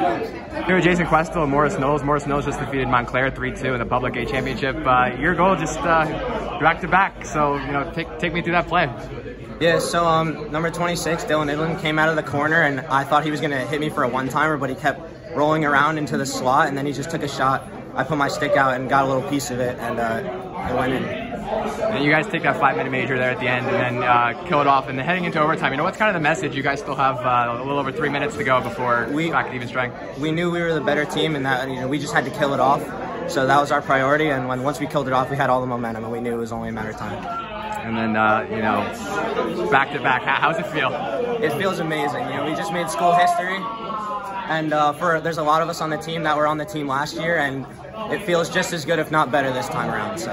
Here Jason Kwestel and Morris Knolls. Morris Knolls just defeated Montclair 3-2 in the Public A Championship. Uh, your goal just uh, back to back. So you know, take take me through that play. Yeah, so um, number 26, Dylan Idlin, came out of the corner, and I thought he was going to hit me for a one-timer, but he kept rolling around into the slot, and then he just took a shot. I put my stick out and got a little piece of it, and uh, it went in. And you guys take that five-minute major there at the end, and then uh, kill it off. And then heading into overtime, you know, what's kind of the message? You guys still have uh, a little over three minutes to go before we back at even strength. We knew we were the better team, and that you know we just had to kill it off. So that was our priority, and when once we killed it off, we had all the momentum, and we knew it was only a matter of time and then uh, you know, back to back. How, how's it feel? It feels amazing. You know, we just made school history, and uh, for there's a lot of us on the team that were on the team last year, and it feels just as good, if not better, this time around. So.